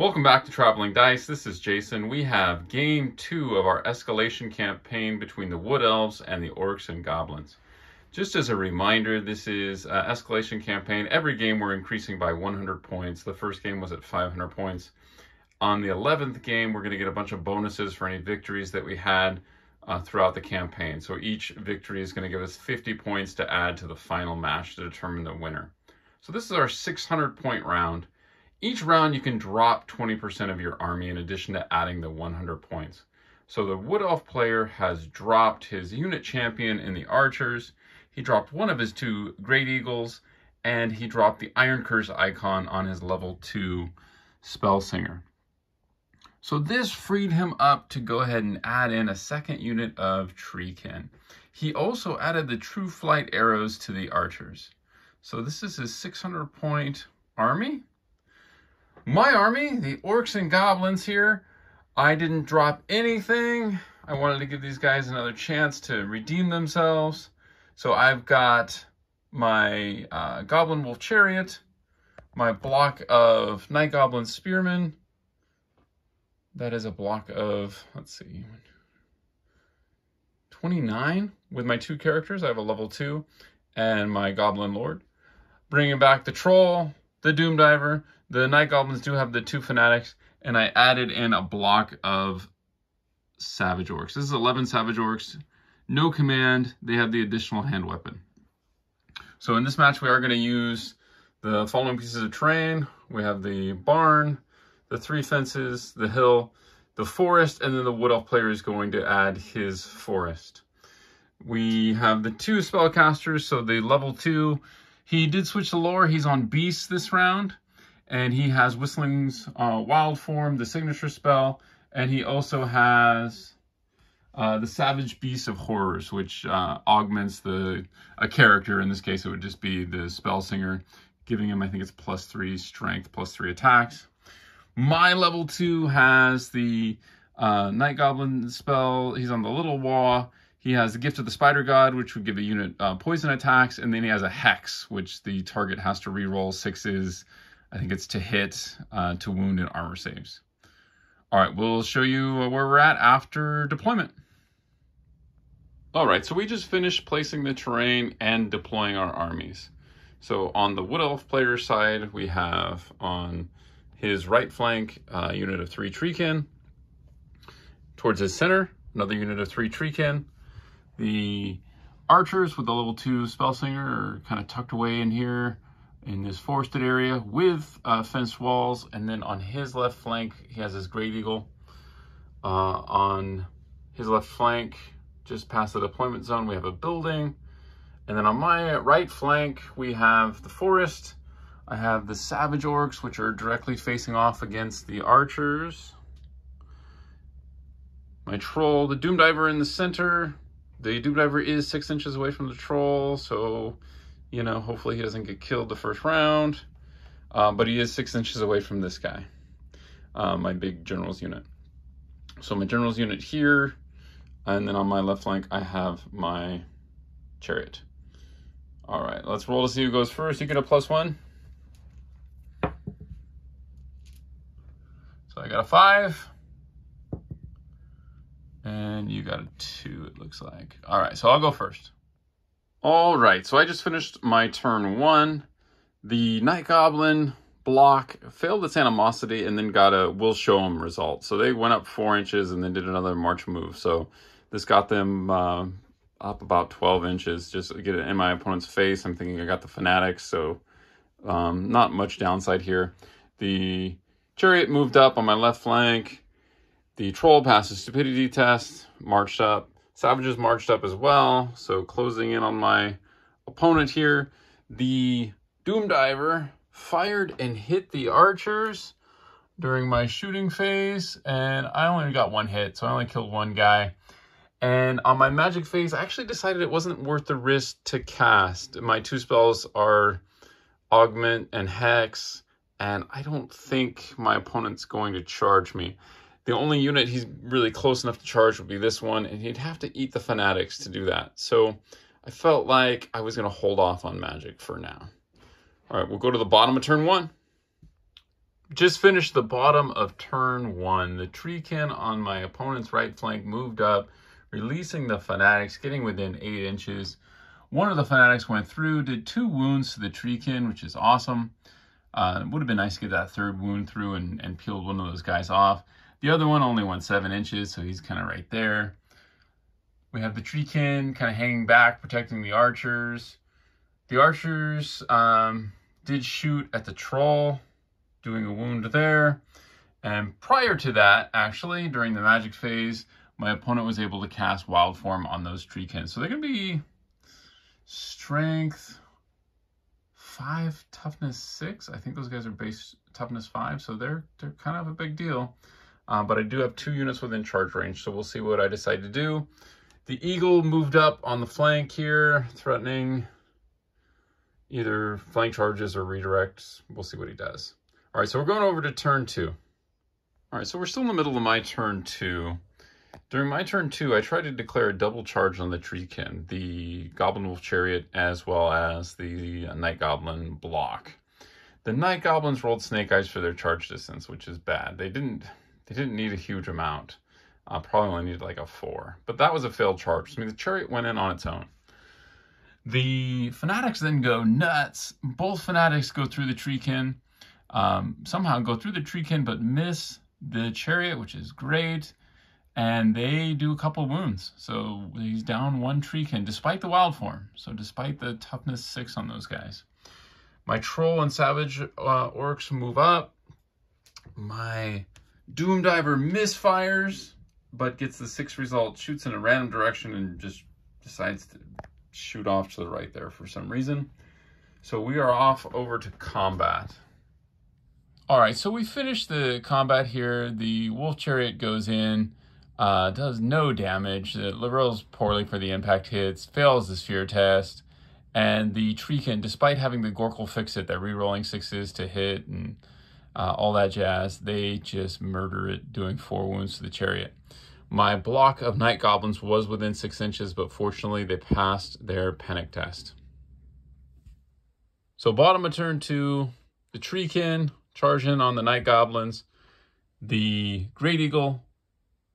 Welcome back to Traveling Dice. This is Jason. We have game two of our escalation campaign between the Wood Elves and the Orcs and Goblins. Just as a reminder, this is an escalation campaign. Every game we're increasing by 100 points. The first game was at 500 points. On the 11th game, we're going to get a bunch of bonuses for any victories that we had uh, throughout the campaign. So each victory is going to give us 50 points to add to the final match to determine the winner. So this is our 600 point round. Each round you can drop 20% of your army in addition to adding the 100 points. So the Wood Elf player has dropped his unit champion in the archers. He dropped one of his two Great Eagles, and he dropped the Iron Curse icon on his level 2 Spell Singer. So this freed him up to go ahead and add in a second unit of Treekin. He also added the True Flight arrows to the archers. So this is his 600 point army. My army, the orcs and goblins here, I didn't drop anything. I wanted to give these guys another chance to redeem themselves. So I've got my uh, Goblin Wolf Chariot, my block of Night Goblin Spearmen. That is a block of, let's see, 29 with my two characters. I have a level 2 and my Goblin Lord. Bringing back the Troll, the Doom Diver. The Night Goblins do have the two Fanatics, and I added in a block of Savage Orcs. This is 11 Savage Orcs. No command. They have the additional hand weapon. So in this match, we are going to use the following pieces of terrain. We have the barn, the three fences, the hill, the forest, and then the Wood Elf player is going to add his forest. We have the two spellcasters, so the level two he did switch the lore. He's on Beast this round, and he has Wyssan's uh, Wild Form, the signature spell, and he also has uh, the Savage Beast of Horros, which uh, augments the a character. In this case, it would just be the Spell Singer, giving him, I think it's plus three strength, plus three attacks. My level two has the uh, Night Goblin spell. He's on the Little Waaagh. He has the Gift of the Spider God, which would give a unit uh, poison attacks, and then he has a Hex, which the target has to reroll sixes. I think it's to hit, uh, to wound, and armor saves. All right, we'll show you where we're at after deployment. All right, so we just finished placing the terrain and deploying our armies. So on the Wood Elf player side, we have on his right flank a unit of three Treekin. Towards his center, another unit of three Treekin. The archers with the level 2 spell singer are kind of tucked away in here in this forested area with uh, walls. And then on his left flank, he has his Great Eagle. Uh, on his left flank, just past the deployment zone, we have a building. And then on my right flank, we have the forest. I have the Savage Orcs, which are directly facing off against the archers. My Troll, the Doom Diver in the center, the Doom Diver is six inches away from the troll, so, you know, hopefully he doesn't get killed the first round. Um, but he is six inches away from this guy, uh, my big general's unit. So my general's unit here, and then on my left flank, I have my chariot. All right, let's roll to see who goes first. You get a plus one. So I got a five. And you got a two, it looks like. All right, so I'll go first. All right, so I just finished my turn one. The Night Goblin block failed its animosity and then got a will show them result. So they went up four inches and then did another march move. So this got them uh, up about 12 inches just get it in my opponent's face. I'm thinking I got the Fanatics, so um, not much downside here. The Chariot moved up on my left flank. The troll passed stupidity test, marched up. Savages marched up as well. So closing in on my opponent here. The Doom Diver fired and hit the archers during my shooting phase. And I only got one hit, so I only killed one guy. And on my magic phase, I actually decided it wasn't worth the risk to cast. My two spells are Augment and Hex, and I don't think my opponent's going to charge me. The only unit he's really close enough to charge would be this one, and he'd have to eat the Fanatics to do that. So I felt like I was going to hold off on Magic for now. All right, we'll go to the bottom of turn one. just finished the bottom of turn one. The Treekin on my opponent's right flank moved up, releasing the Fanatics, getting within eight inches. One of the Fanatics went through, did two wounds to the Treekin, which is awesome. Uh, it would have been nice to get that third wound through and, and peeled one of those guys off. The other one only went seven inches, so he's kind of right there. We have the Treekin kind of hanging back, protecting the archers. The archers um, did shoot at the troll, doing a wound there. And prior to that, actually, during the magic phase, my opponent was able to cast Wild Form on those Treekins. So they're going to be strength five, toughness six. I think those guys are base toughness five, so they're they're kind of a big deal. Uh, but I do have two units within charge range, so we'll see what I decide to do. The Eagle moved up on the flank here, threatening either flank charges or redirects. We'll see what he does. All right, so we're going over to turn two. All right, so we're still in the middle of my turn two. During my turn two, I tried to declare a double charge on the Treekin, the Goblin Wolf Chariot, as well as the Night Goblin block. The Night Goblins rolled Snake Eyes for their charge distance, which is bad. They didn't they didn't need a huge amount. Uh, probably only needed like a four. But that was a failed charge. I mean, the Chariot went in on its own. The Fanatics then go nuts. Both Fanatics go through the Treekin. Um, somehow go through the Treekin, but miss the Chariot, which is great and they do a couple wounds. So he's down one Treekin, despite the wild form. So despite the toughness six on those guys. My Troll and Savage uh, Orcs move up. My Doom Diver misfires, but gets the six result, shoots in a random direction, and just decides to shoot off to the right there for some reason. So we are off over to combat. All right, so we finished the combat here. The Wolf Chariot goes in. Uh, does no damage. Uh, rolls poorly for the impact hits, fails the fear test, and the Treekin, despite having the Gork'll fix it, that rerolling sixes to hit and uh, all that jazz, they just murder it, doing four wounds to the chariot. My block of Night Goblins was within six inches, but fortunately they passed their panic test. So bottom of turn two, the Treekin charging on the Night Goblins. The Great Eagle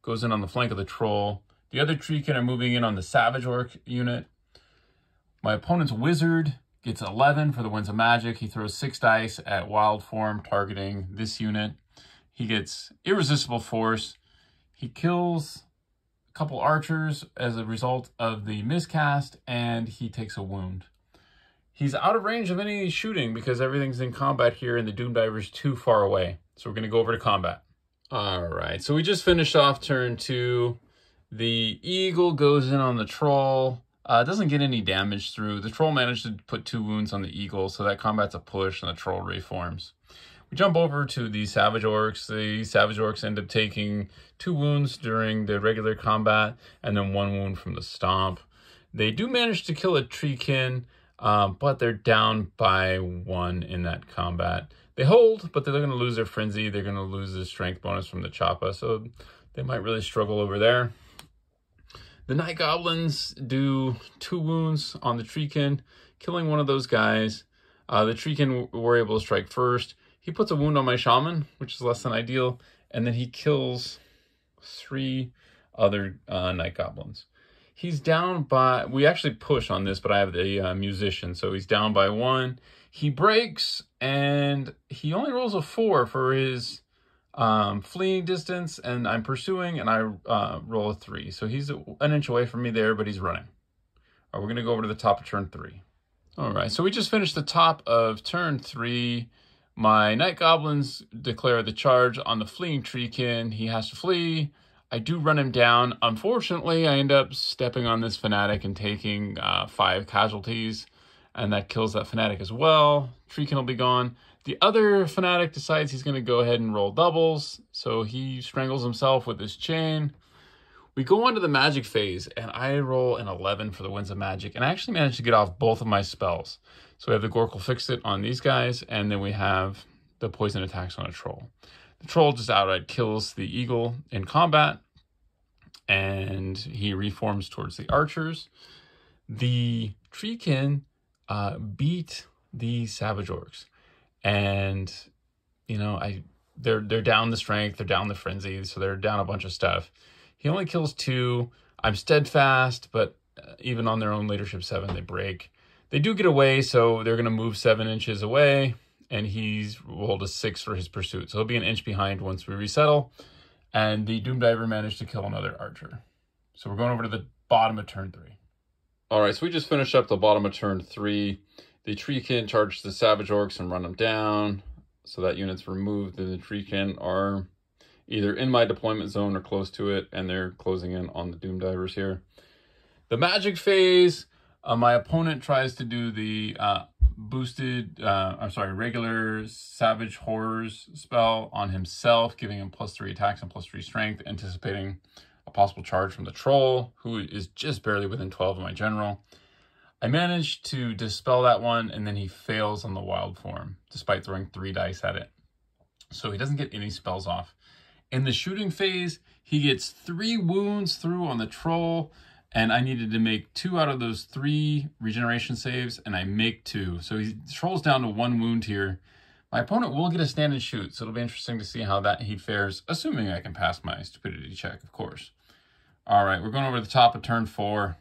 goes in on the flank of the troll. The other Treekin are moving in on the Savage Orc unit. My opponent's Wizard gets 11 for the Winds of Magic. He throws 6 dice at Wild Form, targeting this unit. He gets Irresistible Force. He kills a couple archers as a result of the miscast, and he takes a wound. He's out of range of any shooting because everything's in combat here and the Doom Diver's too far away. So we're going to go over to combat. All right, so we just finished off turn two. The eagle goes in on the troll. Uh, doesn't get any damage through. The troll managed to put two wounds on the eagle, so that combat's a push and the troll reforms. We jump over to the Savage Orcs. The Savage Orcs end up taking two wounds during the regular combat and then one wound from the Stomp. They do manage to kill a Treekin, uh, but they're down by one in that combat. They hold, but they're going to lose their Frenzy. They're going to lose the Strength bonus from the Choppa, so they might really struggle over there. The Night Goblins do two wounds on the Treekin, killing one of those guys. Uh, the Treekin were able to strike first. He puts a wound on my Shaman, which is less than ideal, and then he kills three other uh, Night Goblins. He's down by, we actually push on this, but I have the uh, Musician, so he's down by one. He breaks, and he only rolls a four for his um, fleeing distance, and I'm pursuing, and I uh, roll a three. So he's an inch away from me there, but he's running. All right, we're going to go over to the top of turn three. All right, so we just finished the top of turn three. My Night Goblins declare the charge on the fleeing Treekin. He has to flee. I do run him down. Unfortunately, I end up stepping on this Fanatic and taking uh, five casualties, and that kills that Fanatic as well. Treekin will be gone. The other Fanatic decides he's going to go ahead and roll doubles, so he strangles himself with his chain. We go on to the magic phase, and I roll an 11 for the Winds of Magic, and I actually managed to get off both of my spells. So we have the Gork'll Fix It on these guys, and then we have the Poison Attacks on a Troll. The Troll just outright kills the Eagle in combat, and he reforms towards the archers. The Treekin uh, beat the Savage Orcs, and you know, I they're they're down the strength, they're down the frenzy, so they're down a bunch of stuff. He only kills two. I'm steadfast, but uh, even on their own leadership seven, they break. They do get away, so they're going to move seven inches away, and he's rolled a six for his pursuit. So he'll be an inch behind once we resettle. And the Doom Diver managed to kill another archer. So we're going over to the bottom of turn three. All right, so we just finished up the bottom of turn three. The Treekin charges the Savage Orcs and run them down. So that unit's removed, and the Treekin are either in my deployment zone or close to it, and they're closing in on the Doom Divers here. The magic phase, uh, my opponent tries to do the uh, boosted, uh, I'm sorry, regular Savage Horros spell on himself, giving him plus three attacks and plus three strength, anticipating a possible charge from the Troll, who is just barely within 12 of my General. I managed to dispel that one, and then he fails on the wild form, despite throwing three dice at it. So he doesn't get any spells off. In the shooting phase, he gets three wounds through on the troll, and I needed to make two out of those three regeneration saves, and I make two. So he trolls down to one wound here. My opponent will get a stand and shoot, so it'll be interesting to see how that he fares, assuming I can pass my stupidity check, of course. All right, we're going over the top of turn four.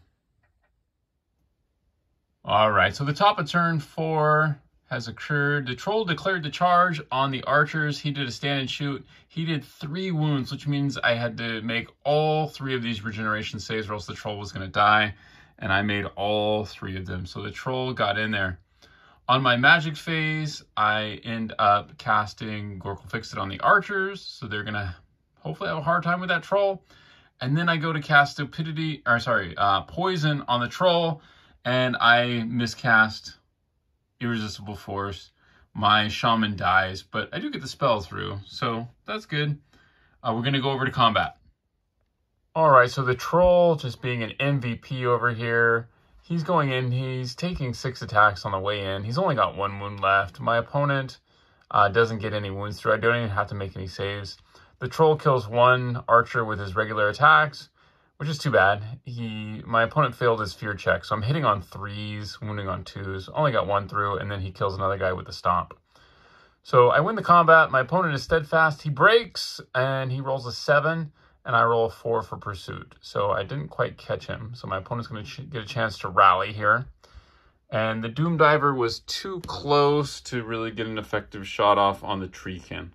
All right, so the top of turn four has occurred. The troll declared the charge on the archers. He did a stand and shoot. He did three wounds, which means I had to make all three of these regeneration saves or else the troll was going to die. And I made all three of them. So the troll got in there. On my magic phase, I end up casting Gork'll Fixit on the archers. So they're going to hopefully have a hard time with that troll. And then I go to cast Stupidity, or sorry, uh, Poison on the troll and I miscast Irresistible Force. My shaman dies, but I do get the spell through, so that's good. Uh, we're going to go over to combat. All right, so the troll just being an MVP over here. He's going in, he's taking six attacks on the way in. He's only got one wound left. My opponent uh, doesn't get any wounds through. I don't even have to make any saves. The troll kills one archer with his regular attacks which is too bad. He, my opponent failed his fear check, so I'm hitting on threes, wounding on twos. Only got one through, and then he kills another guy with the stomp. So I win the combat. My opponent is steadfast. He breaks, and he rolls a seven, and I roll a four for pursuit. So I didn't quite catch him. So my opponent's going to get a chance to rally here. And the Doom Diver was too close to really get an effective shot off on the Treekin.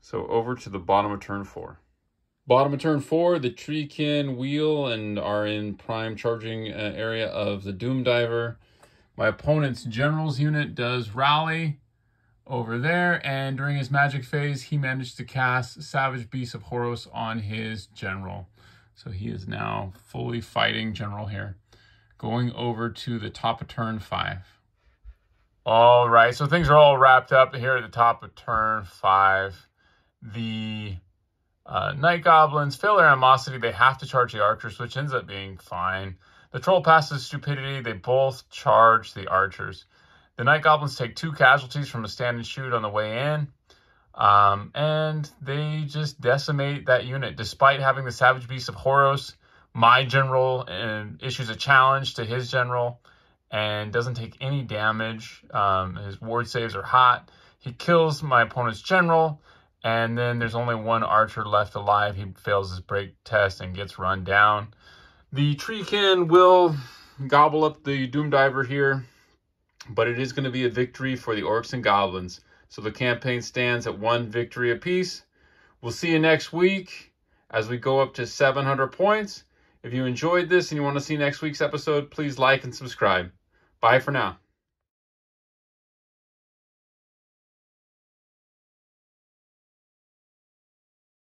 So over to the bottom of turn four. Bottom of turn four, the Treekin wheel and are in prime charging uh, area of the Doom Diver. My opponent's general's unit does rally over there, and during his magic phase, he managed to cast Savage Beast of Horros on his general. So he is now fully fighting general here. Going over to the top of turn five. All right, so things are all wrapped up here at the top of turn five. The uh, Night Goblins fail their animosity. They have to charge the archers, which ends up being fine. The troll passes stupidity. They both charge the archers. The Night Goblins take two casualties from a stand and shoot on the way in. Um, and they just decimate that unit. Despite having the Savage Beast of Horros, my general and issues a challenge to his general and doesn't take any damage. Um, his ward saves are hot. He kills my opponent's general and then there's only one archer left alive. He fails his break test and gets run down. The Treekin will gobble up the Doom Diver here, but it is going to be a victory for the Orcs and Goblins. So the campaign stands at one victory apiece. We'll see you next week as we go up to 700 points. If you enjoyed this and you want to see next week's episode, please like and subscribe. Bye for now.